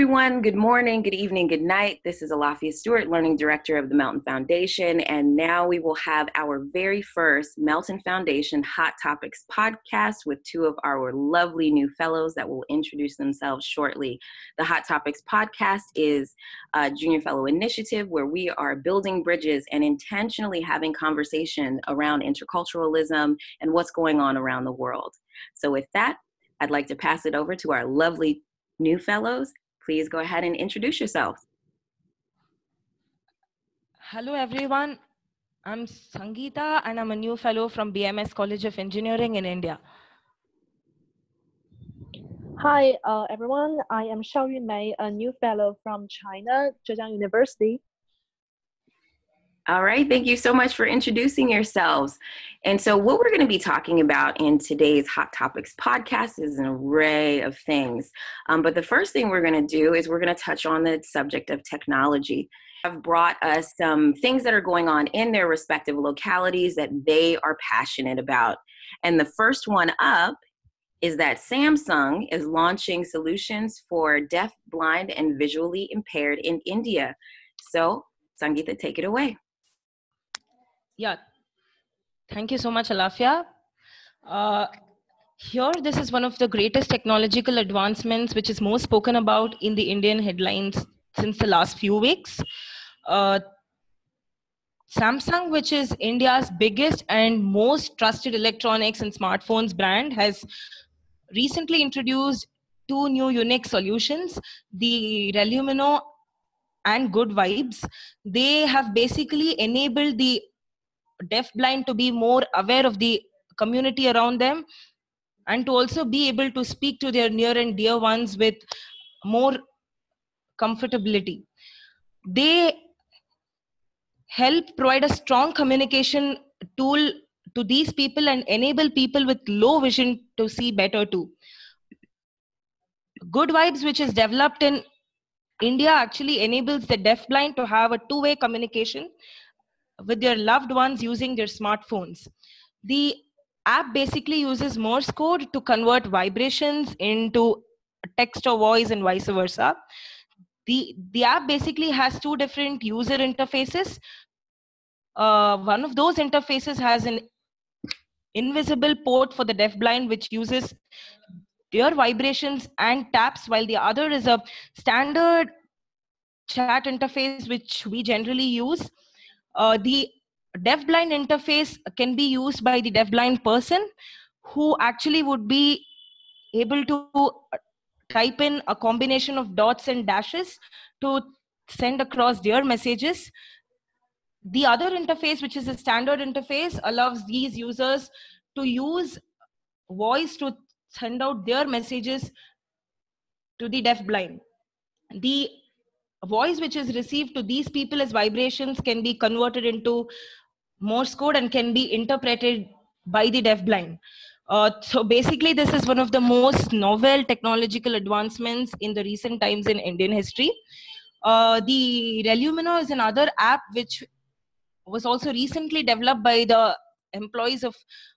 everyone. Good morning, good evening, good night. This is Alafia Stewart, Learning Director of the Melton Foundation. And now we will have our very first Melton Foundation Hot Topics podcast with two of our lovely new fellows that will introduce themselves shortly. The Hot Topics podcast is a junior fellow initiative where we are building bridges and intentionally having conversation around interculturalism and what's going on around the world. So, with that, I'd like to pass it over to our lovely new fellows please go ahead and introduce yourselves. Hello, everyone. I'm Sangeetha, and I'm a new fellow from BMS College of Engineering in India. Hi, uh, everyone. I am Xiao Yunmei, a new fellow from China, Zhejiang University. All right, thank you so much for introducing yourselves. And so, what we're going to be talking about in today's Hot Topics podcast is an array of things. Um, but the first thing we're going to do is we're going to touch on the subject of technology. Have brought us some things that are going on in their respective localities that they are passionate about. And the first one up is that Samsung is launching solutions for deaf, blind, and visually impaired in India. So, Sangeetha, take it away. Yeah. Thank you so much, Alafia. Uh, here, this is one of the greatest technological advancements which is most spoken about in the Indian headlines since the last few weeks. Uh, Samsung, which is India's biggest and most trusted electronics and smartphones brand, has recently introduced two new unique solutions the Relumino and Good Vibes. They have basically enabled the deaf blind to be more aware of the community around them and to also be able to speak to their near and dear ones with more comfortability. They help provide a strong communication tool to these people and enable people with low vision to see better too. Good vibes which is developed in india actually enables the deaf blind to have a two way communication with their loved ones using their smartphones. The app basically uses Morse code to convert vibrations into text or voice and vice versa. The, the app basically has two different user interfaces. Uh, one of those interfaces has an invisible port for the deafblind, which uses their vibrations and taps, while the other is a standard chat interface, which we generally use Uh, the deaf-blind interface can be used by the deaf-blind person who actually would be able to uh, type in a combination of dots and dashes to send across their messages. The other interface, which is a standard interface, allows these users to use voice to send out their messages to the deaf blind. The voice which is received to these people as vibrations can be converted into Morse code and can be interpreted by the deafblind. Uh, so basically, this is one of the most novel technological advancements in the recent times in Indian history. Uh, the Relumino is another app which was also recently developed by the employees of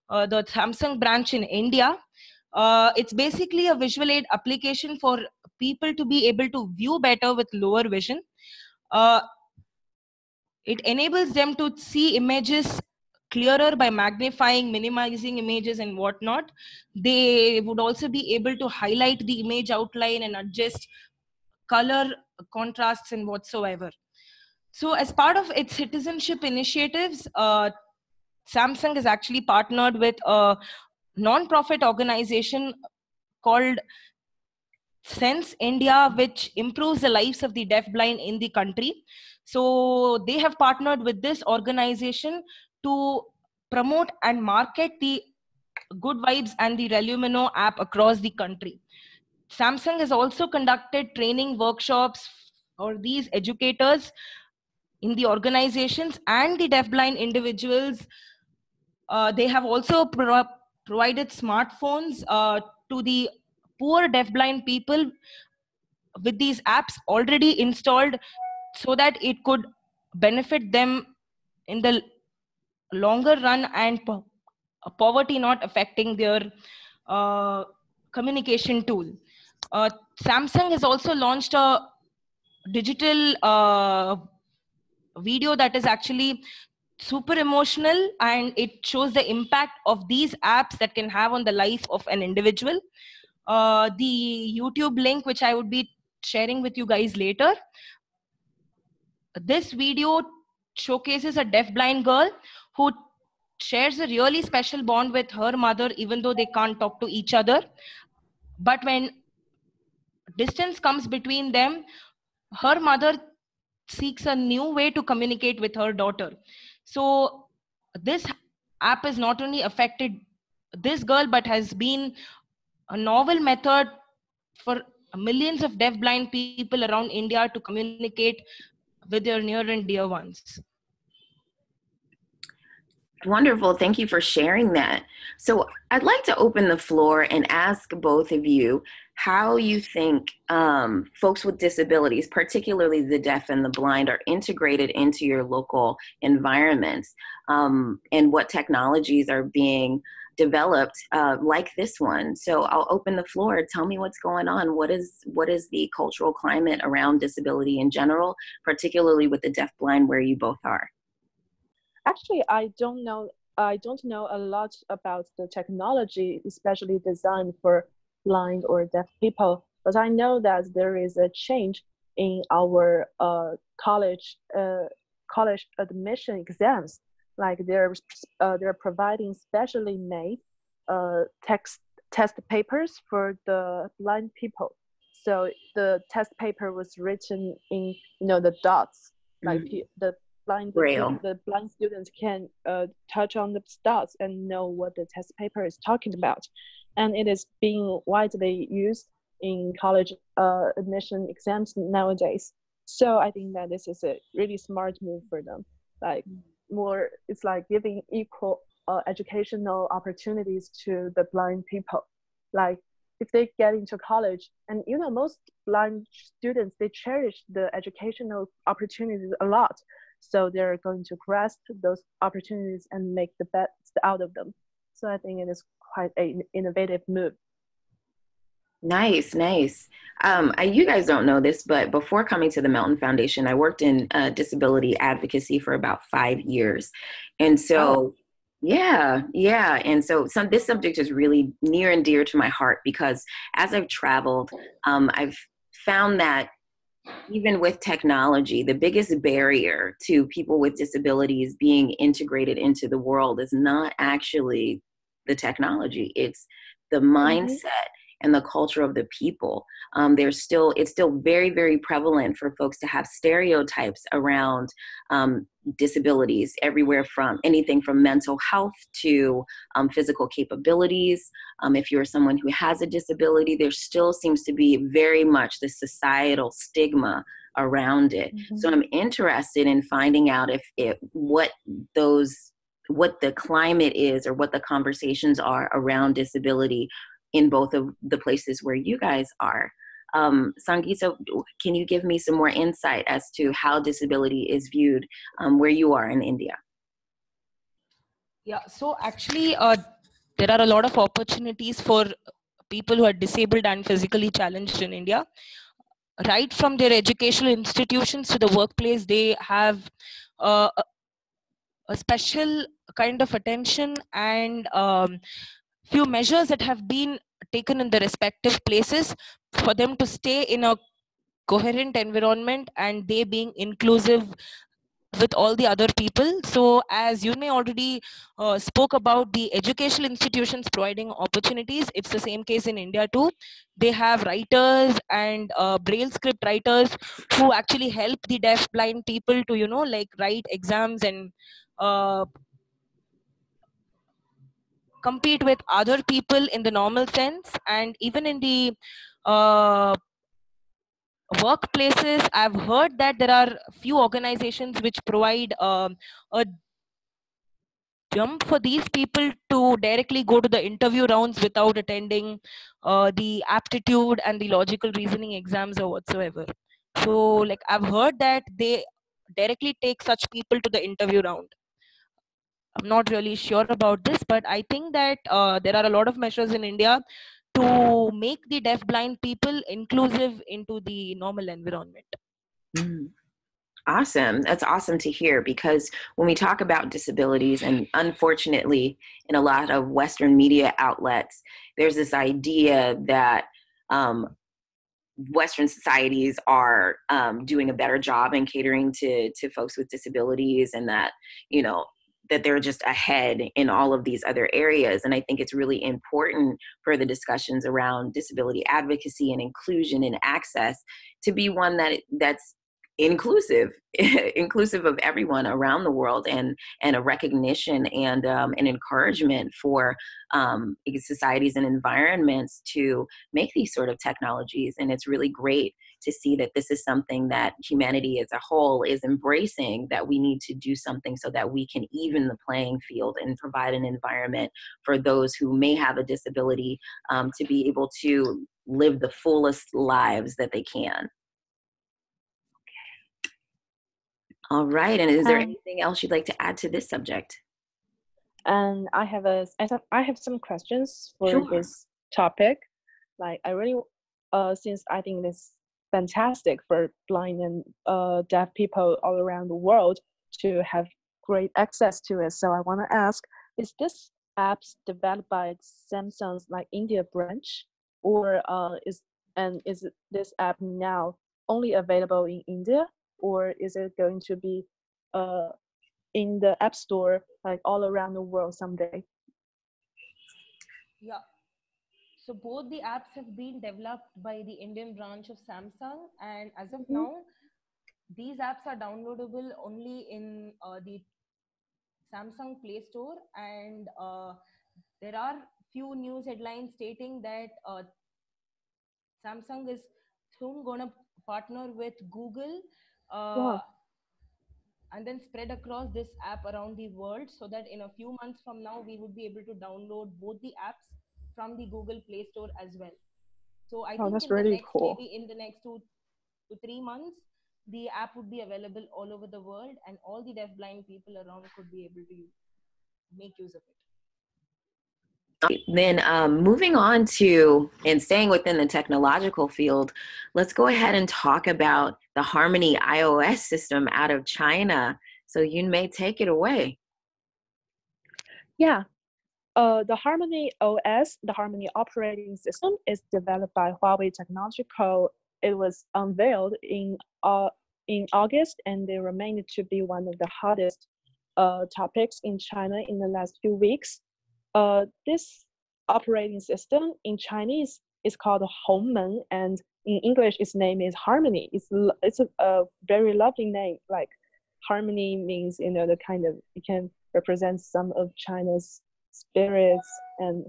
uh, the Samsung branch in India. Uh, it's basically a visual aid application for people to be able to view better with lower vision. Uh, it enables them to see images clearer by magnifying, minimizing images and whatnot. They would also be able to highlight the image outline and adjust color contrasts and whatsoever. So as part of its citizenship initiatives, uh, Samsung has actually partnered with a non-profit organization called Sense India, which improves the lives of the deaf-blind in the country. So they have partnered with this organization to promote and market the Good Vibes and the Relumino app across the country. Samsung has also conducted training workshops for these educators in the organizations and the deafblind individuals. Uh, they have also pro provided smartphones uh, to the poor deafblind people with these apps already installed so that it could benefit them in the longer run and po poverty not affecting their uh, communication tool. uh, Samsung has also launched a digital uh, video that is actually super emotional and it shows the impact of these apps that can have on the life of an individual. Uh, the YouTube link, which I would be sharing with you guys later. This video showcases a deaf-blind girl who shares a really special bond with her mother, even though they can't talk to each other. But when distance comes between them, her mother seeks a new way to communicate with her daughter. So this app is not only affected this girl, but has been a novel method for millions of deaf-blind people around India to communicate with their near and dear ones. Wonderful. Thank you for sharing that. So, I'd like to open the floor and ask both of you how you think um, folks with disabilities, particularly the deaf and the blind, are integrated into your local environments um, and what technologies are being developed uh, like this one. So I'll open the floor. Tell me what's going on. What is what is the cultural climate around disability in general, particularly with the deaf blind where you both are? Actually, I don't know. I don't know a lot about the technology, especially designed for blind or deaf people. But I know that there is a change in our uh, college uh, college admission exams. Like they're uh, they're providing specially made uh, text test papers for the blind people. So the test paper was written in you know the dots, like mm-hmm. the blind Braille. the blind students can uh, touch on the dots and know what the test paper is talking about and it is being widely used in college uh, admission exams nowadays so i think that this is a really smart move for them like more it's like giving equal uh, educational opportunities to the blind people like if they get into college and you know most blind students they cherish the educational opportunities a lot so they're going to grasp those opportunities and make the best out of them. So I think it is quite an innovative move. Nice, nice. Um, I, you guys don't know this, but before coming to the Melton Foundation, I worked in uh, disability advocacy for about five years, and so oh. yeah, yeah, and so some this subject is really near and dear to my heart because as I've traveled, um, I've found that even with technology, the biggest barrier to people with disabilities being integrated into the world is not actually the technology, it's the mm-hmm. And the culture of the people. Um, there's still it's still very very prevalent for folks to have stereotypes around um, disabilities everywhere from anything from mental health to um, physical capabilities. Um, if you're someone who has a disability, there still seems to be very much the societal stigma around it. Mm-hmm. So I'm interested in finding out if it what those what the climate is or what the conversations are around disability in both of the places where you guys are. Um, Sangeetha, can you give me some more insight as to how disability is viewed um, where you are in India? Yeah, so actually, uh, there are a lot of opportunities for people who are disabled and physically challenged in India. Right from their educational institutions to the workplace, they have uh, a special kind of attention and um, few measures that have been taken in the respective places for them to stay in a coherent environment and they being inclusive with all the other people. So as you may already uh, spoke about the educational institutions providing opportunities it's the same case in india too. They have writers and uh, braille script writers who actually help the deaf blind people to you know like write exams and uh, compete with other people in the normal sense and even in the uh, workplaces i've heard that there are few organizations which provide um, a jump for these people to directly go to the interview rounds without attending uh, the aptitude and the logical reasoning exams or whatsoever. So like i've heard that they directly take such people to the interview round I'm not really sure about this, but I think that uh, there are a lot of measures in India to make the deaf blind people inclusive into the normal environment. Mm. Awesome. That's awesome to hear because when we talk about disabilities, and unfortunately, in a lot of Western media outlets, there's this idea that um, Western societies are um, doing a better job in catering to to folks with disabilities, and that you know that they're just ahead in all of these other areas. And I think it's really important for the discussions around disability advocacy and inclusion and access to be one that that's inclusive inclusive of everyone around the world and and a recognition and um, an encouragement for um, societies and environments to make these sort of technologies and it's really great to see that this is something that humanity as a whole is embracing that we need to do something so that we can even the playing field and provide an environment for those who may have a disability um, to be able to live the fullest lives that they can All right. And is there um, anything else you'd like to add to this subject? And I have a I have some questions for sure. this topic. Like I really uh since I think it's fantastic for blind and uh deaf people all around the world to have great access to it. So I want to ask, is this app developed by Samsung's like India branch, or uh, is and is this app now only available in India, or is it going to be uh, in the app store like all around the world someday? Yeah so both the apps have been developed by the indian branch of samsung and as of mm-hmm. now these apps are downloadable only in uh, the samsung play store and uh, there are few news headlines stating that uh, samsung is soon going to partner with google uh, and then spread across this app around the world so that in a few months from now we would be able to download both the apps from the google play store as well so i oh, think that's really next, cool. maybe in the next two to three months the app would be available all over the world and all the deaf blind people around could be able to make use of it then um, moving on to and staying within the technological field, let's go ahead and talk about the Harmony OS system out of China. So Yunmei take it away. Yeah, uh, the Harmony OS, the Harmony operating system, is developed by Huawei Technology Co. It was unveiled in uh, in August, and it remained to be one of the hottest uh, topics in China in the last few weeks. Uh, this operating system in Chinese is called Hongmeng, and in English, its name is Harmony. It's it's a, a, very lovely name. Like harmony means you know the kind of it can represent some of China's spirits and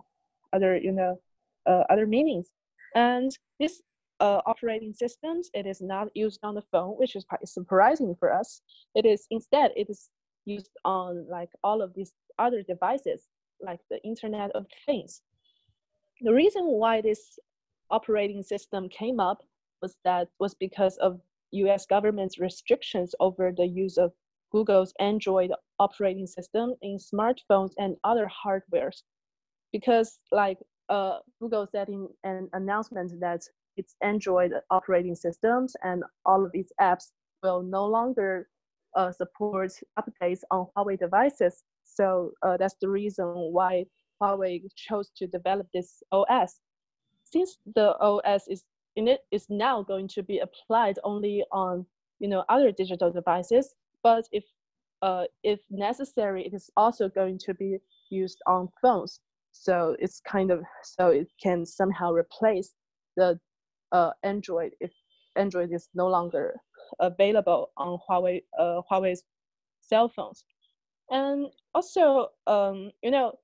other you know uh, other meanings. And this uh, operating systems, it is not used on the phone, which is surprising for us. It is instead it is used on like all of these other devices like the Internet of Things. The reason why this operating system came up was that was because of US government's restrictions over the use of Google's Android operating system in smartphones and other hardwares. Because like uh, Google said in an announcement that its Android operating systems and all of its apps will no longer uh, support updates on Huawei devices so uh, that's the reason why Huawei chose to develop this OS. Since the OS is in it is now going to be applied only on you know other digital devices, but if uh, if necessary, it is also going to be used on phones. So it's kind of so it can somehow replace the uh, Android if Android is no longer available on Huawei uh, Huawei's cell phones. And also, um, you know,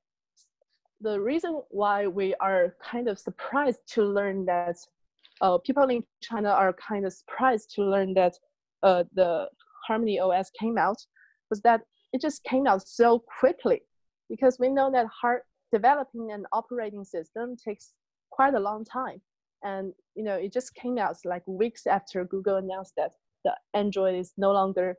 the reason why we are kind of surprised to learn that uh, people in China are kind of surprised to learn that uh, the Harmony OS came out was that it just came out so quickly because we know that hard developing an operating system takes quite a long time and you know it just came out like weeks after google announced that the android is no longer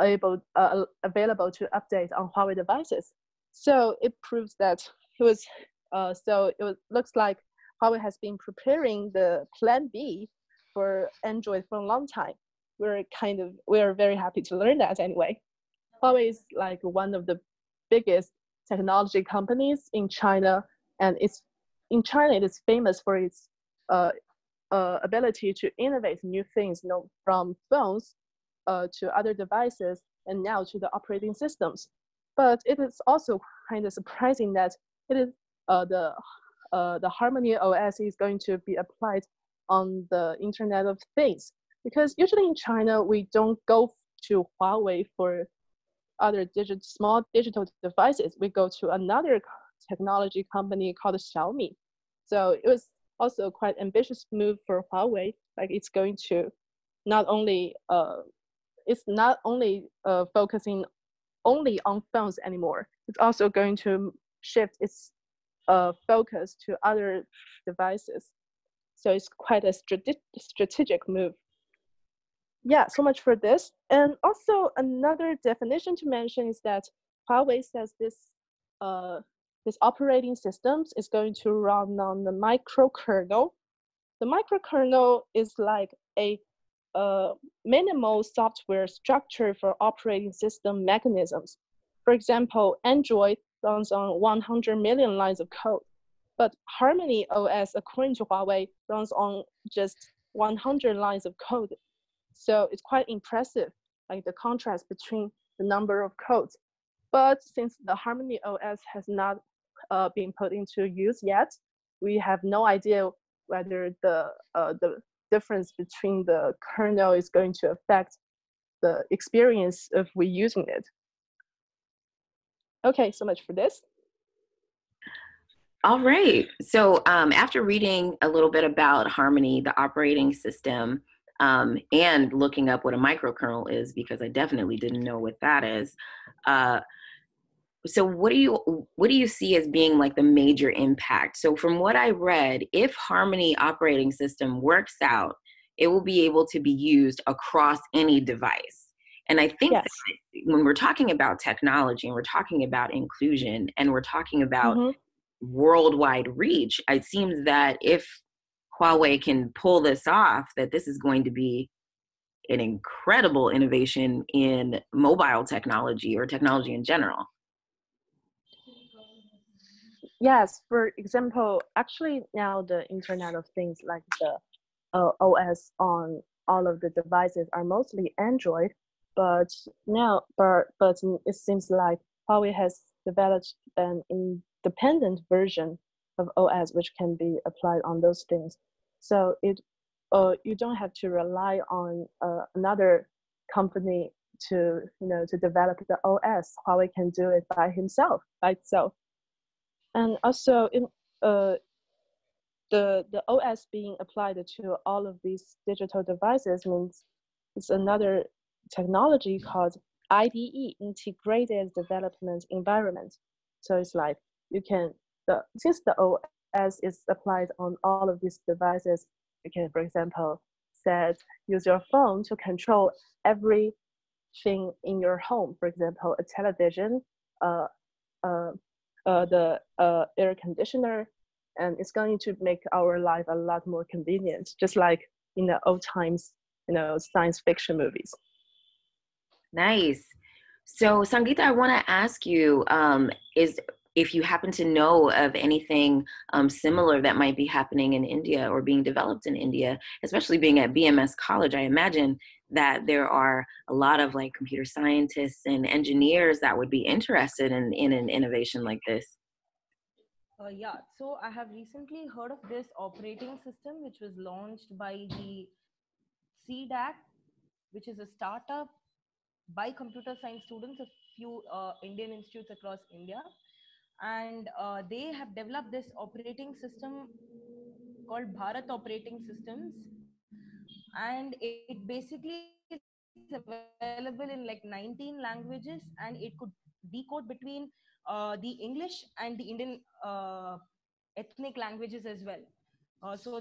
able uh, available to update on Huawei devices. So it proves that it was uh, so it was, looks like Huawei has been preparing the plan B for Android for a long time. We're kind of we're very happy to learn that anyway. Huawei is like one of the biggest technology companies in China, and it's in China it is famous for its uh, uh, ability to innovate new things, you know, from phones uh, to other devices and now to the operating systems. But it is also kind of surprising that it is uh, the uh, the Harmony OS is going to be applied on the Internet of Things because usually in China we don't go to Huawei for other digital small digital devices. We go to another technology company called Xiaomi. So it was also quite ambitious move for Huawei. Like it's going to not only uh, it's not only uh, focusing only on phones anymore. It's also going to shift its uh, focus to other devices. So it's quite a strate- strategic move. Yeah, so much for this. And also another definition to mention is that Huawei says this uh, this operating systems is going to run on the microkernel. The microkernel is like a uh, minimal software structure for operating system mechanisms. For example, Android runs on 100 million lines of code, but Harmony OS, according to Huawei, runs on just 100 lines of code. So it's quite impressive, like the contrast between the number of codes. But since the Harmony OS has not uh, being put into use yet. We have no idea whether the uh, the difference between the kernel is going to affect the experience of we using it. Okay, so much for this. All right. So um, after reading a little bit about Harmony, the operating system, um, and looking up what a microkernel is, because I definitely didn't know what that is, uh, so what do you what do you see as being like the major impact so from what i read if harmony operating system works out it will be able to be used across any device and i think yes. when we're talking about technology and we're talking about inclusion and we're talking about mm-hmm. worldwide reach it seems that if huawei can pull this off that this is going to be an incredible innovation in mobile technology or technology in general Yes, for example, actually now the Internet of Things like the uh, OS on all of the devices are mostly Android, but now but but it seems like Huawei has developed an independent version of OS which can be applied on those things. So it uh, you don't have to rely on uh, another company to you know to develop the OS. Huawei can do it by himself by itself and also in uh, the the OS being applied to all of these digital devices means it's another technology called IDE, Integrated Development Environment. So it's like you can the since the OS is applied on all of these devices, you can, for example, set use your phone to control everything in your home. For example, a television, uh, uh, uh, the uh, air conditioner, and it's going to make our life a lot more convenient, just like in the old times, you know, science fiction movies. Nice. So, Sangeetha, I want to ask you: um, is if you happen to know of anything um, similar that might be happening in India or being developed in India, especially being at BMS College, I imagine that there are a lot of like computer scientists and engineers that would be interested in, in an innovation like this. Uh, yeah, so I have recently heard of this operating system which was launched by the CDAC, which is a startup by computer science students, a few uh, Indian institutes across India. And uh, they have developed this operating system called Bharat Operating Systems, and it basically is available in like 19 languages. And it could decode between uh, the english and the indian uh, ethnic languages as well. Uh, so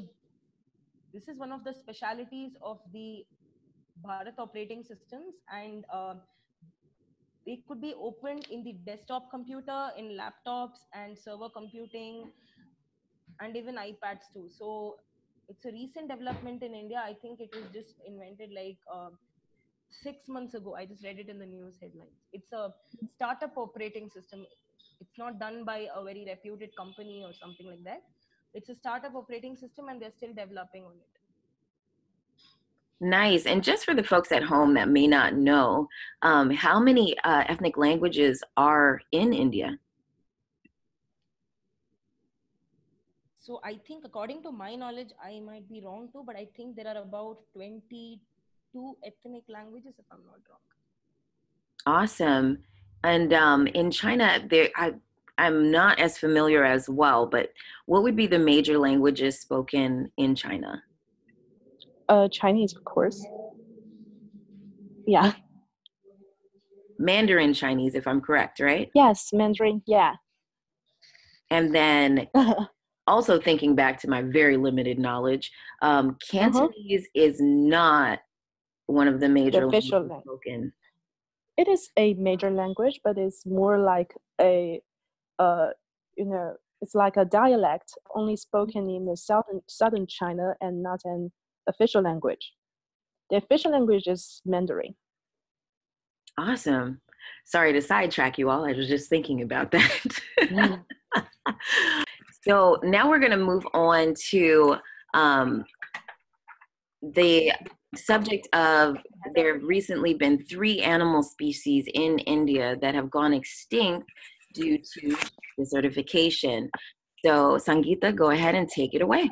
this is one of the specialities of the bharat operating systems. And uh, they could be opened in the desktop computer in laptops and server computing and even iPads too. So it's a recent development in India. I think it was just invented like uh, six months ago. I just read it in the news headlines. It's a startup operating system. It's not done by a very reputed company or something like that. It's a startup operating system, and they're still developing on it. Nice. And just for the folks at home that may not know, um, how many uh, ethnic languages are in India? So I think, according to my knowledge, I might be wrong too, but I think there are about 22 ethnic languages, if I'm not wrong. Awesome. And um, in China, there I I'm not as familiar as well, but what would be the major languages spoken in China? Uh, Chinese, of course. Yeah. Mandarin Chinese, if I'm correct, right? Yes, Mandarin. Yeah. And then also thinking back to my very limited knowledge, um, Uh-huh. Cantonese is not one of the major official languages lang- spoken. it is a major language, but it's more like a, uh, you know, it's like a dialect only spoken in the southern southern China and not an official language. The official language is Mandarin. Awesome. Sorry to sidetrack you all. I was just thinking about that. Mm. so now we're going to move on to um, the subject of there have recently been three animal species in India that have gone extinct due to desertification. So, Sangeetha, go ahead and take it away.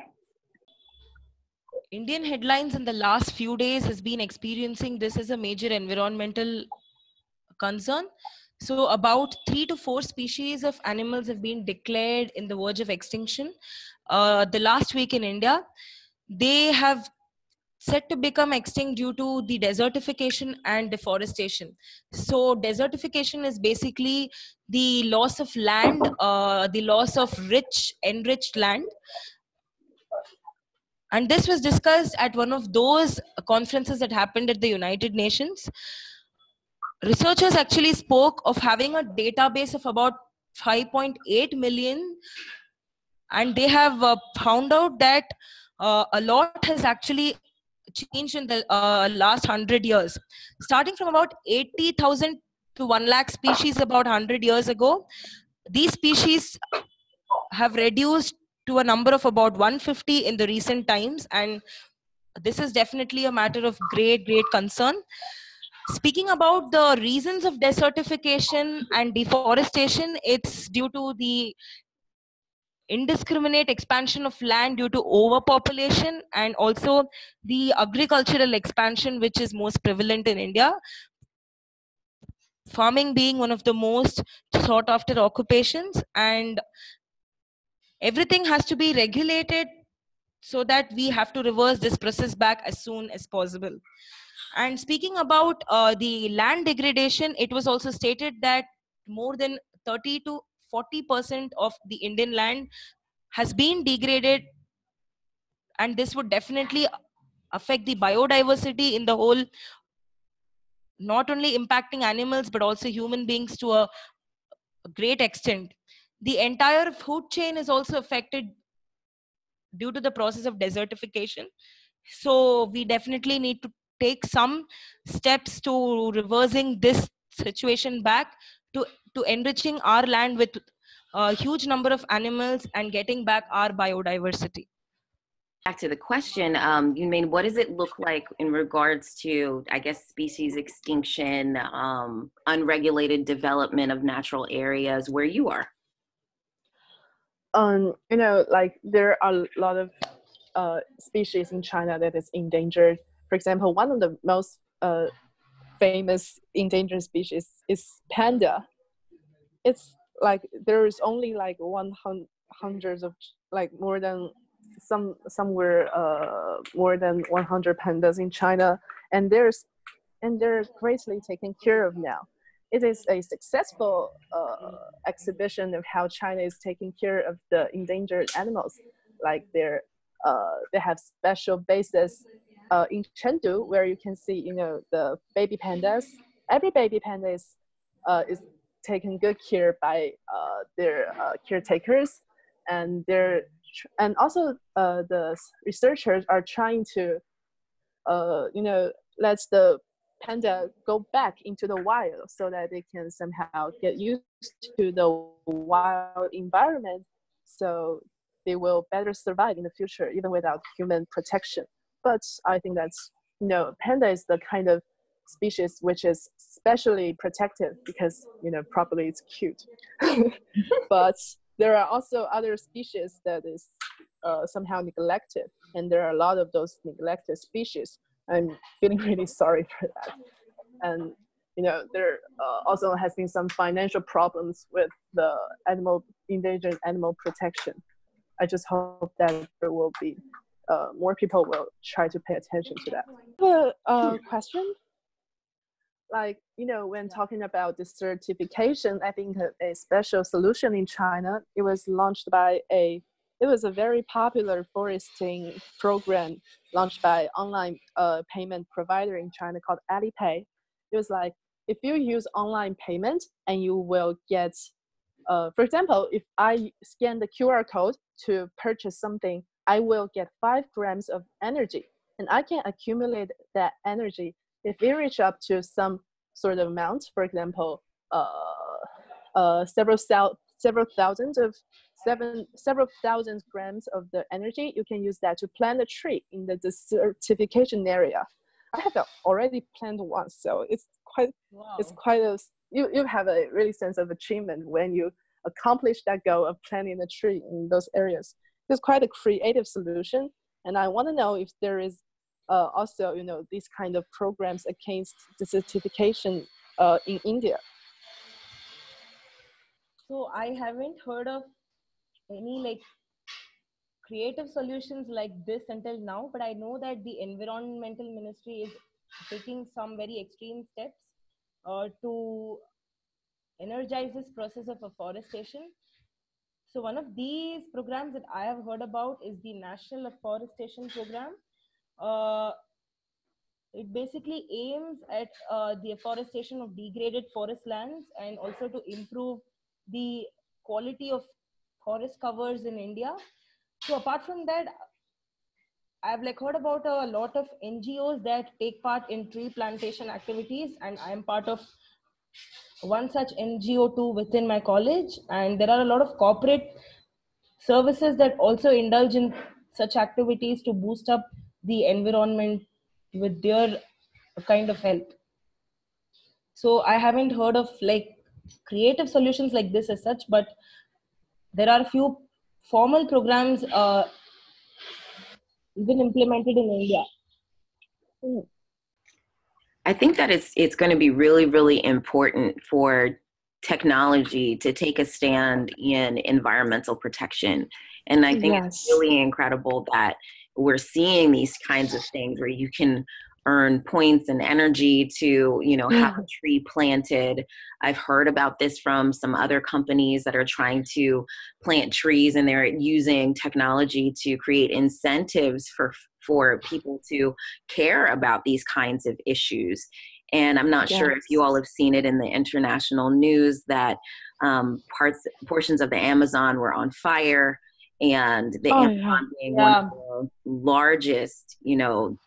Indian headlines in the last few days has been experiencing this as a major environmental concern. So about three to four species of animals have been declared in the verge of extinction. Uh, the last week in India, they have set to become extinct due to the desertification and deforestation. So desertification is basically the loss of land, uh, the loss of rich, enriched land and this was discussed at one of those conferences that happened at the united nations. Researchers actually spoke of having a database of about 5.8 million and they have uh, found out that uh, a lot has actually changed in the uh, last 100 years. Starting from about 80000 to 1 lakh species about 100 years ago these species have reduced to a number of about 150 in the recent times. And this is definitely a matter of great great concern. Speaking about the reasons of desertification and deforestation it's due to the indiscriminate expansion of land due to overpopulation and also the agricultural expansion which is most prevalent in india. Farming being one of the most sought after occupations and everything has to be regulated so that we have to reverse this process back as soon as possible. And speaking about uh, the land degradation it was also stated that more than 30 to 40 percent of the indian land has been degraded. And this would definitely affect the biodiversity in the whole not only impacting animals but also human beings to a, a great extent the entire food chain is also affected due to the process of desertification so we definitely need to take some steps to reversing this situation back to to enriching our land with a huge number of animals and getting back our biodiversity Back to the question, um, you mean what does it look like in regards to, I guess, species extinction, um, unregulated development of natural areas where you are? Um, you know, like there are a lot of uh, species in China that is endangered. For example, one of the most uh, famous endangered species is panda. It's like there is only like one hun- hundreds of like more than some somewhere uh, more than 100 pandas in China, and there's and they're greatly taken care of now it is a successful uh, exhibition of how China is taking care of the endangered animals. Like they're, uh, they have special bases uh, in Chengdu where you can see, you know, the baby pandas. Every baby panda is, uh, is taken good care by uh, their uh, caretakers, and they're and also the researchers are trying to, you know, let the panda go back into the wild so that they can somehow get used to the wild environment so they will better survive in the future even without human protection. But i think that's you know panda is the kind of species which is specially protected because you know probably it's cute. But there are also other species that is uh, somehow neglected and there are a lot of those neglected species i'm feeling really sorry for that. And you know there uh, also has been some financial problems with the animal endangered animal protection. I just hope that there will be uh, more people will try to pay attention to that. The uh, question. Like you know when talking about desertification, i think a, a, special solution in china it was launched by a it was a very popular foresting program launched by online uh, payment provider in china called alipay. It was like if you use online payment and you will get uh, for example if i scan the qr code to purchase something i will get five grams of energy. And i can accumulate that energy. If we reach up to some sort of amount for example uh, uh, several several thousands of seven several thousand grams of the energy you can use that to plant a tree in the desertification area I have already planned once, so it's quite wow. it's quite a you you have a really sense of achievement when you accomplish that goal of planting a tree in those areas. It's quite a creative solution, and I want to know if there is uh, also you know these kind of programs against desertification uh, in India. So I haven't heard of any like creative solutions like this until now, but I know that the environmental ministry is taking some very extreme steps uh, to energize this process of afforestation. So one of these programs that I have heard about is the National Afforestation Program. Uh, it basically aims at uh, the afforestation of degraded forest lands and also to improve the quality of forest covers in India. So apart from that i've like heard about a lot of ngos that take part in tree plantation activities and i'm part of one such ngo too within my college. And there are a lot of corporate services that also indulge in such activities to boost up the environment with their kind of help. So i haven't heard of like creative solutions like this as such but there are a few formal programs uh, been implemented in India? I think that it's it's going to be really really important for technology to take a stand in environmental protection, and I think yes. it's really incredible that we're seeing these kinds of things where you can earn points and energy to you know have a tree planted i've heard about this from some other companies that are trying to plant trees and they're using technology to create incentives for for people to care about these kinds of issues and i'm not yes. sure if you all have seen it in the international news that um, parts portions of the amazon were on fire and the oh, amazon yeah. being yeah. one of the largest you know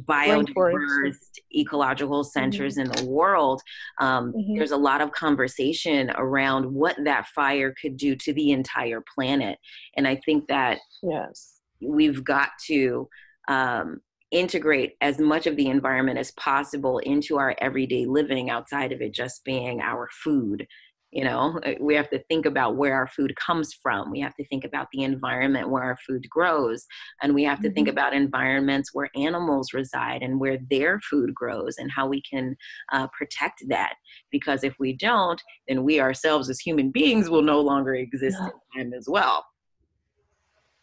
biodiverse ecological centers mm-hmm. in the world um, mm-hmm. there's a lot of conversation around what that fire could do to the entire planet and i think that yes we've got to um, integrate as much of the environment as possible into our everyday living outside of it just being our food you know uh, we have to think about where our food comes from we have to think about the environment where our food grows and we have to mm-hmm. think about environments where animals reside and where their food grows and how we can uh, protect that because if we don't then we ourselves as human beings will no longer exist in time as well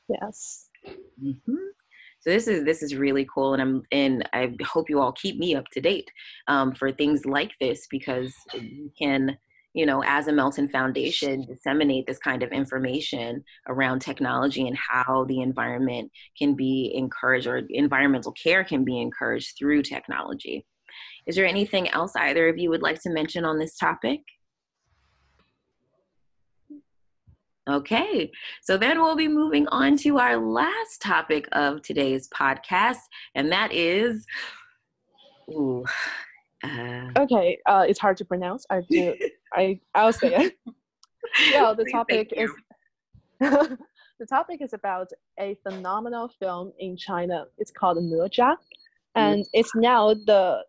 yes mm-hmm. So this is this is really cool, and I'm and I hope you all keep me up to date um, for things like this because you can you know, as a Melton Foundation, disseminate this kind of information around technology and how the environment can be encouraged or environmental care can be encouraged through technology. Is there anything else either of you would like to mention on this topic? Okay, so then we'll be moving on to our last topic of today's podcast, and that is. Ooh, uh, okay, uh, it's hard to pronounce. I do. I I'll say it. yeah, the topic is. the topic is about a phenomenal film in China. It's called Nezha, and it's now the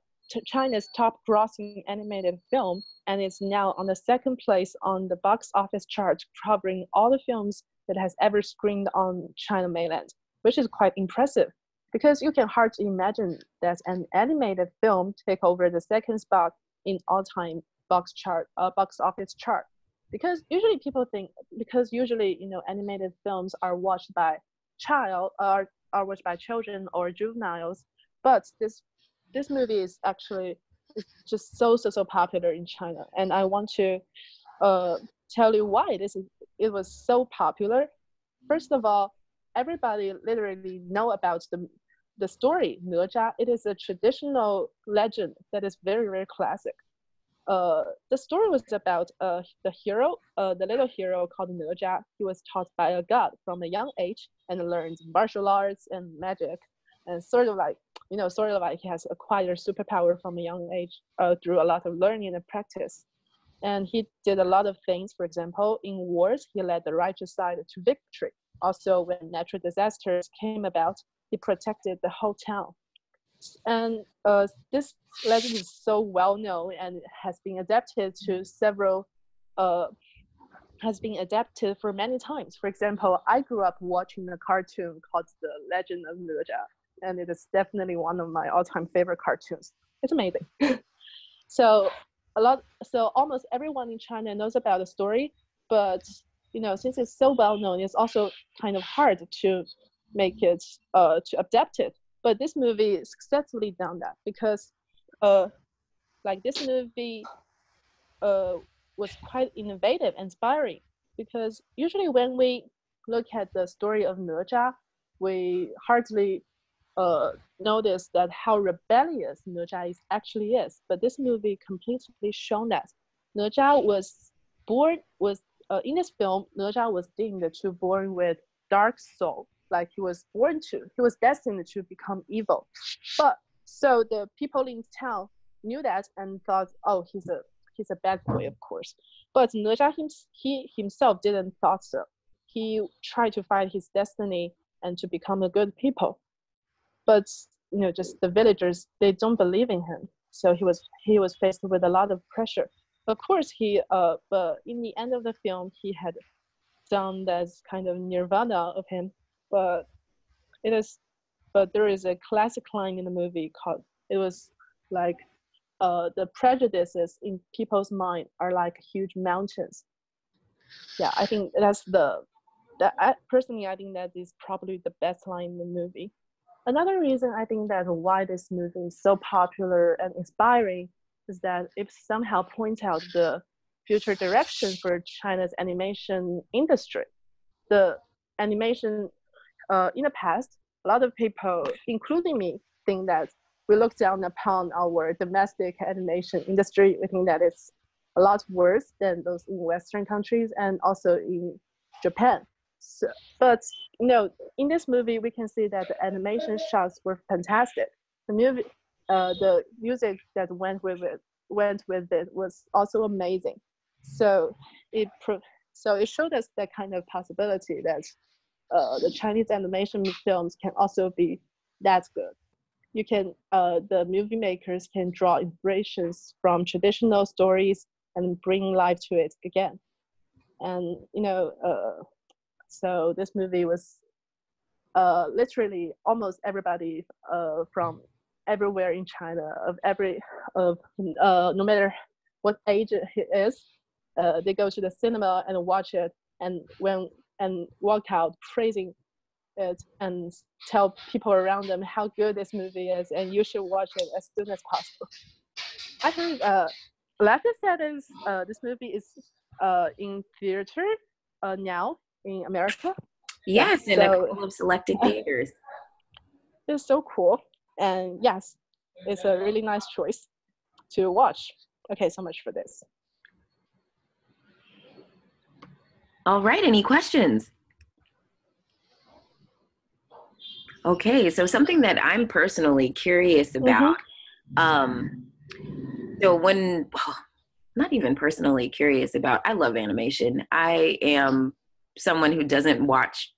China's top grossing animated film, and it's now on the second place on the box office chart, covering all the films that has ever screened on China mainland, which is quite impressive because you can hardly imagine that an animated film take over the second spot in all-time box chart, uh, box office chart. Because usually people think, because usually you know animated films are watched by child, are are watched by children or juveniles, but this this movie is actually just so so so popular in China, and I want to uh, tell you why this is it was so popular. First of all, everybody literally know about the the story Nezha. It is a traditional legend that is very very classic. Uh, the story was about uh, the hero, uh, the little hero called Nezha. He was taught by a god from a young age and learned martial arts and magic. And sort of like you know sort of like he has acquired superpower from a young age uh, through a lot of learning and practice. And he did a lot of things. For example in wars he led the righteous side to victory. Also when natural disasters came about he protected the whole town and uh, this legend is so well known and has been adapted to several uh, has been adapted for many times. For example, I grew up watching a cartoon called The Legend of Nezha and it is definitely one of my all-time favorite cartoons. It's amazing. so a lot, so almost everyone in China knows about the story, but you know, since it's so well known, it's also kind of hard to make it uh, to adapt it. But this movie successfully done that because, uh, like this movie, uh, was quite innovative, and inspiring. Because usually when we look at the story of Nezha, we hardly uh, notice that how rebellious Nezha is actually is. But this movie completely shown that Nezha was born was uh, in this film. Nezha was deemed to born with dark soul, like he was born to. He was destined to become evil. But so the people in town knew that and thought, oh, he's a he's a bad boy, of course. But Nezha him, he himself didn't thought so. He tried to find his destiny and to become a good people but you know just the villagers they don't believe in him so he was he was faced with a lot of pressure of course he uh but in the end of the film he had done this kind of nirvana of him but it is but there is a classic line in the movie called it was like uh, the prejudices in people's mind are like huge mountains yeah i think that's the that I, personally i think that is probably the best line in the movie Another reason I think that why this movie is so popular and inspiring is that it somehow points out the future direction for China's animation industry. The animation uh, in the past, a lot of people, including me, think that we look down upon our domestic animation industry. We think that it's a lot worse than those in Western countries and also in Japan. So, but you know, in this movie, we can see that the animation shots were fantastic. The movie, uh, the music that went with it went with it was also amazing. So it so it showed us that kind of possibility that uh, the Chinese animation films can also be that good. You can uh, the movie makers can draw inspirations from traditional stories and bring life to it again. And you know, uh, so this movie was uh, literally almost everybody uh, from everywhere in China of every of uh, no matter what age it is, uh, they go to the cinema and watch it and when and walk out praising it and tell people around them how good this movie is and you should watch it as soon as possible. I think uh, like I said is uh, this movie is uh, in theater uh, now in America. Yes, in so, a couple of selected theaters. It's so cool. And yes, it's a really nice choice to watch. Okay, so much for this. All right, any questions? Okay, so something that I'm personally curious Mm-hmm. about. Um, so when, not even personally curious about, I love animation. I am someone who doesn't watch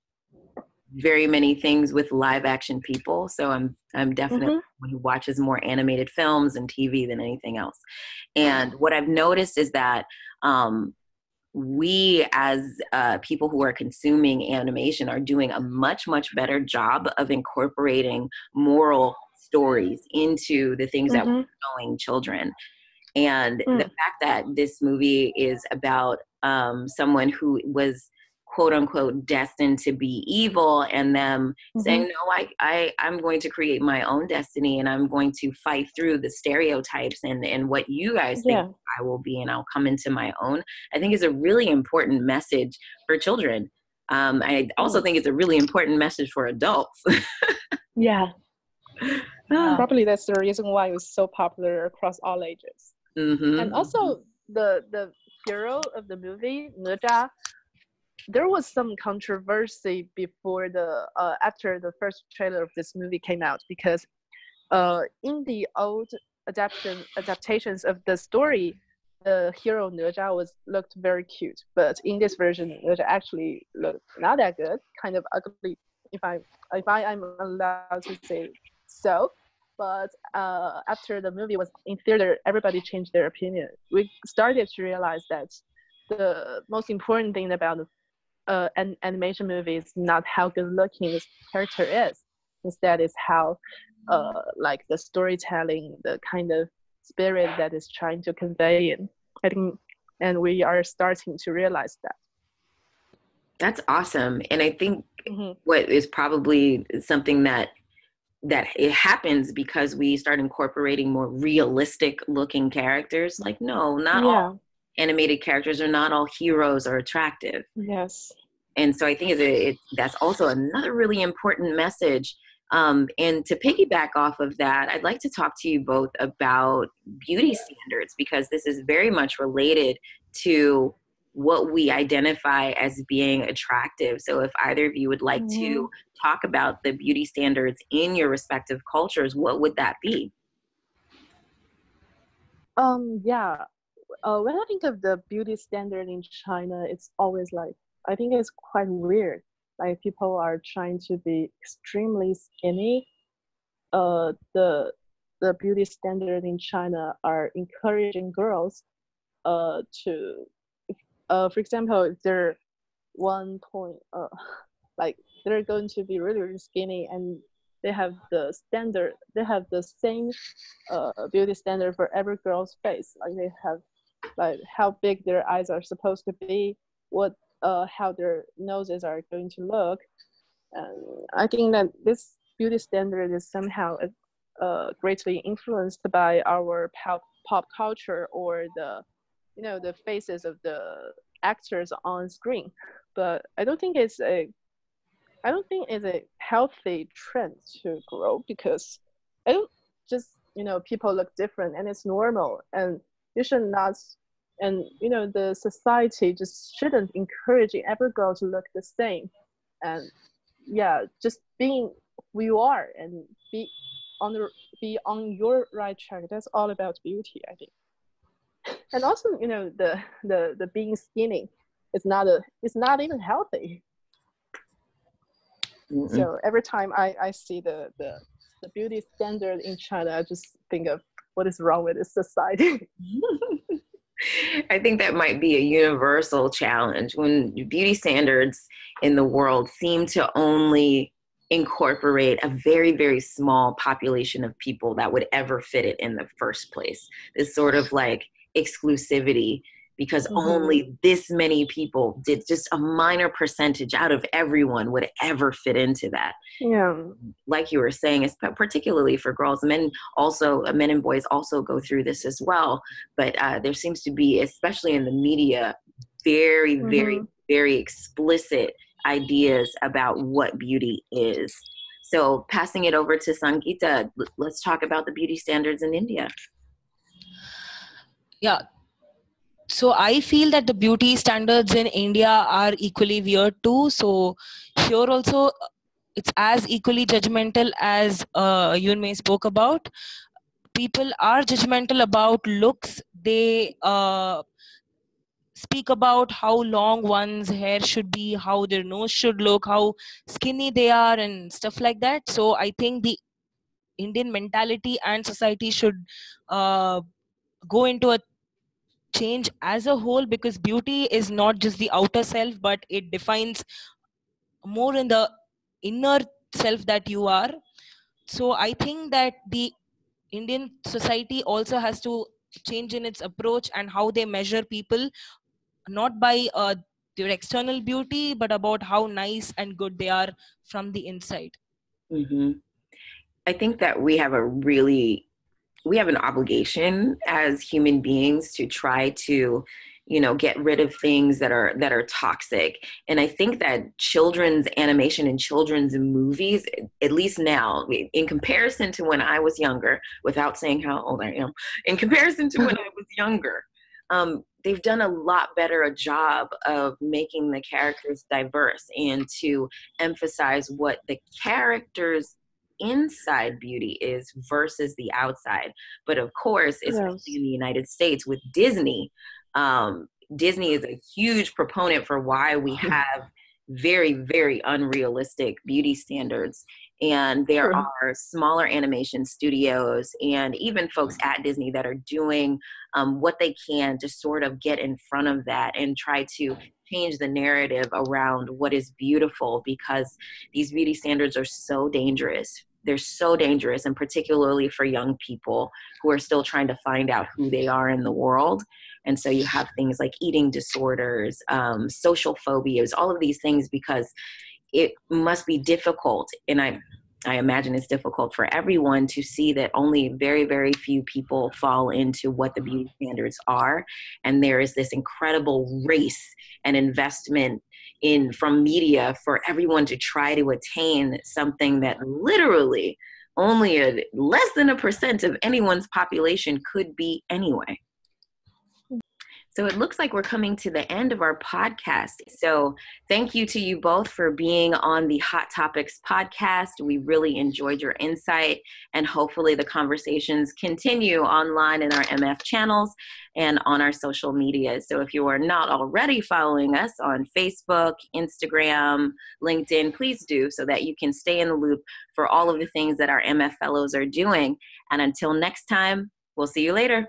very many things with live action people, so I'm I'm definitely Mhm. someone who watches more animated films and TV than anything else. And what I've noticed is that um, we as uh, people who are consuming animation are doing a much much better job of incorporating moral stories into the things that we're showing children and the Mm. fact that this movie is about um, someone who was quote unquote destined to be evil and them saying Mhm. no I, I i'm going to create my own destiny and i'm going to fight through the stereotypes and and what you guys think I will be and I'll come into my own, I think is a really important message for children. Um, I also think it's a really important message for adults. Yeah. Ah. Probably that's the reason why it was so popular across all ages. Mhm. And also the the hero of the movie, Nezha, there was some controversy before the uh, after the first trailer of this movie came out because uh, in the old adaptation adaptations of the story, the hero Nezha was looked very cute, but in this version, Nezha actually looked not that good, kind of ugly, if I if I am allowed to say so. But uh, after the movie was in theater, everybody changed their opinion. We started to realize that the most important thing about uh, an animation movie is not how good looking this character is. Instead, is how uh, like the storytelling, the kind of spirit that is trying to convey in. I think, and we are starting to realize that. That's awesome. And I think Mhm. what is probably something that that it happens because we start incorporating more realistic looking characters. Like, no, not yeah. all animated characters are not all heroes or attractive. Yes. and so I think it's that's also another really important message. Um, and to piggyback off of that, I'd like to talk to you both about beauty standards because this is very much related to what we identify as being attractive. So, if either of you would like to talk about the beauty standards in your respective cultures, what would that be? Um. Yeah. Uh, when I think of the beauty standard in China, it's always like I think it's quite weird. Like people are trying to be extremely skinny. Uh, the the beauty standard in China are encouraging girls, uh, to, uh, for example, if they're one point, uh, like they're going to be really really skinny and they have the standard, they have the same, uh, beauty standard for every girl's face. Like they have, like how big their eyes are supposed to be, what uh, how their noses are going to look. And I think that this beauty standard is somehow uh, greatly influenced by our pop, pop culture or the, you know, the faces of the actors on screen. But I don't think it's a, I don't think it's a healthy trend to grow because I don't just, you know, people look different and it's normal and you should not and you know the society just shouldn't encourage every girl to look the same. And yeah just being who you are and be on the be on your right track. That's all about beauty i think. And also you know the the the being skinny it's not a it's not even healthy. Mm-mm. so every time i i see the the the beauty standard in china i just think of what is wrong with this society I think that might be a universal challenge when beauty standards in the world seem to only incorporate a very, very small population of people that would ever fit it in the first place. This sort of like exclusivity because Mhm. only this many people did just a minor percentage out of everyone would ever fit into that yeah like you were saying, it's particularly for girls. Men also, uh, men and boys also go through this as well. But uh, there seems to be, especially in the media, very, very, very explicit ideas about what beauty is. So, passing it over to Sangeetha, let's talk about the beauty standards in India. yeah so I feel that the beauty standards in India are equally weird too. So here also, it's as equally judgmental as uh, Mei spoke about. People are judgmental about looks. They uh, speak about how long one's hair should be, how their nose should look, how skinny they are, and stuff like that. So I think the Indian mentality and society should uh, go into a change as a whole because beauty is not just the outer self, but it defines more in the inner self that you are. So I think that the Indian society also has to change in its approach and how they measure people not by uh, their external beauty but about how nice and good they are from the inside mm-hmm. i think that we have a really we have an obligation as human beings to try to you know get rid of things that are that are toxic. And i think that children's animation and children's movies at least now in comparison to when i was younger without saying how old i am in comparison to when i was younger um, they've done a lot better a job of making the characters diverse and to emphasize what the characters inside beauty is versus the outside but of course especially yes. in the united states with disney um, disney is a huge proponent for why we have very very unrealistic beauty standards and there sure. are smaller animation studios and even folks at disney that are doing um, what they can to sort of get in front of that and try to change the narrative around what is beautiful because these beauty standards are so dangerous they're so dangerous and particularly for young people who are still trying to find out who they are in the world and so you have things like eating disorders um, social phobias all of these things because it must be difficult and i I imagine it's difficult for everyone to see that only very, very few people fall into what the beauty standards are. And there is this incredible race and investment in from media for everyone to try to attain something that literally only a less than a percent of anyone's population could be anyway. So it looks like we're coming to the end of our podcast. So thank you to you both for being on the Hot Topics podcast. We really enjoyed your insight, and hopefully the conversations continue online in our MF channels and on our social media. So if you are not already following us on Facebook, Instagram, LinkedIn, please do so that you can stay in the loop for all of the things that our MF fellows are doing. And until next time, we'll see you later.